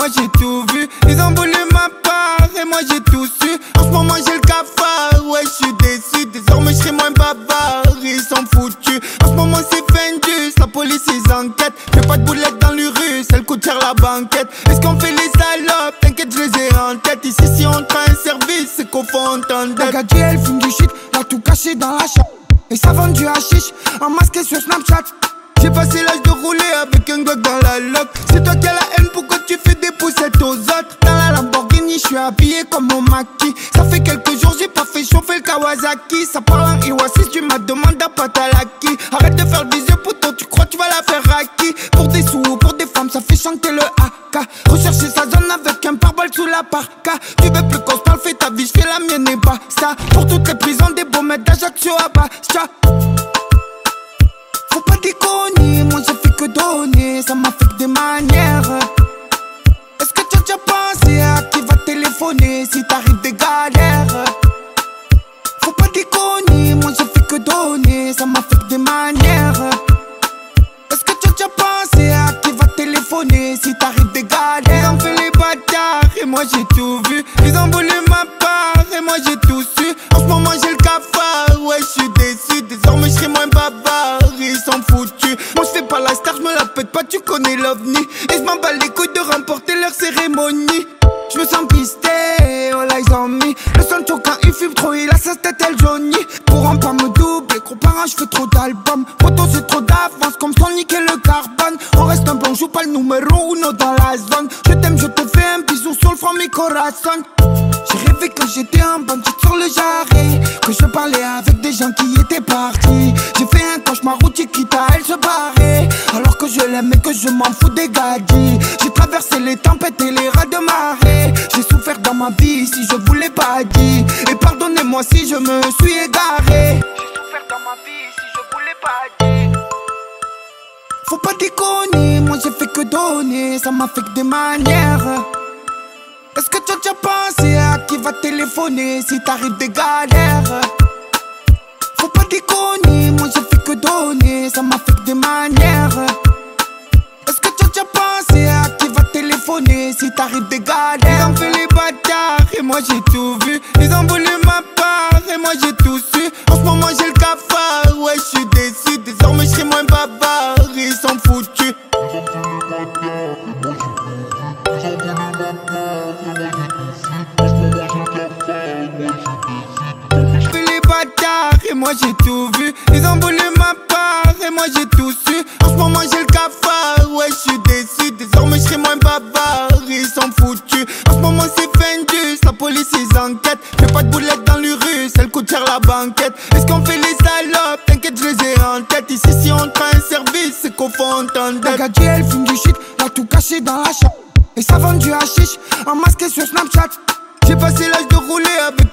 moi j'ai tout vu. Ils ont voulu ma part et moi j'ai tout su. En ce moment j'ai le cafard, ouais je suis déçu. Désormais je moins bavard, ils sont foutus. En ce moment c'est Fendus, la police ils enquêtent. Fais pas de boulettes dans l'urus, elle coûte cher la banquette. Est-ce qu'on fait les salopes? T'inquiète, je les ai en tête. Ici si on prend un service, c'est qu'on fait entendre. La gadget, elle fume du shit, l'a tout caché dans la chambre. Et ça vend du hashish, en masqué sur Snapchat. J'ai passé l'âge de rouler avec un gars dans la loc. Kawasaki. Ça parle en Iwasis, tu m'as demandé à Patalaki. Arrête de faire des yeux, toi tu crois tu vas la faire à qui? Pour des sous, pour des femmes, ça fait chanter le AK. Rechercher sa zone avec un pare sous la parka. Tu veux plus qu'on se parle, fais ta vie, je la mienne et ça Pour toutes les prisons, des beaux mecs d'Ajaccio à Bastia. Faut pas déconner, moi j'ai fait que donner, ça m'a fait des manières. Est-ce que tu as déjà pensé à qui va téléphoner si t'arrives des galères? Donner, ça m'a fait que des manières. Est-ce que tu as pensé à qui va téléphoner si t'arrives des galères? Ils ont fait les bâtards et moi j'ai tout vu. Ils ont voulu ma part et moi j'ai tout su. En ce moment j'ai le cafard, ouais je suis déçu. Désormais je serai moins bavard foutu. Moi je fais pas la star, je me la pète pas, tu connais l'ovni. Et je m'en bats les couilles de remporter leur cérémonie. Je me sens pisté, oh là ils ont mis Le son quand il fume trop, il a sa tête elle Pour un pas je fais trop d'albums. Photo c'est trop d'avance, comme sans niquer le carbone. On reste un bon, joue pas le numéro uno dans la zone. Je t'aime, je te fais un bisou sur le front, mi corazon. J'ai rêvé que j'étais un bandit sur le jarret. Que je parlais avec des gens qui étaient partis. J'ai fait un cauchemar où quitta elle se barrer Alors que je l'aime et que je m'en fous des gadgets J'ai traversé les tempêtes et les rats de marée. J'ai souffert dans ma vie si je voulais pas dire Et pardonnez-moi si je me suis égaré ma vie si je voulais pas dire Faut pas déconner, moi j'ai fait que donner Ça m'a fait que des manières Est-ce que tu as déjà pensé à qui va téléphoner si t'arrives des galères? Faut pas déconner, moi j'ai fait que donner, ça m'a fait que des manières. Est-ce que tu as déjà pensé à qui va téléphoner si t'arrives des galères? Ils ont fait les bâtards et moi j'ai tout moi j'ai tout vu. Ils ont voulu ma part et moi j'ai tout su. En ce moment j'ai le cafard, ouais je suis déçu. Désormais je serai moins bavard, ils sont foutus. En ce moment c'est Fendus, la police ils enquêtent. Fais pas de boulettes dans l'urus, elle coûte cher la banquette. Est-ce qu'on fait les salopes? T'inquiète, je les ai en tête. Ici si on prend un service, c'est qu'on fait entendre. La gadget elle fume du shit, l'a tout caché dans la chambre. Et ça vend du hashish, en masqué sur Snapchat. J'ai passé l'âge de rouler avec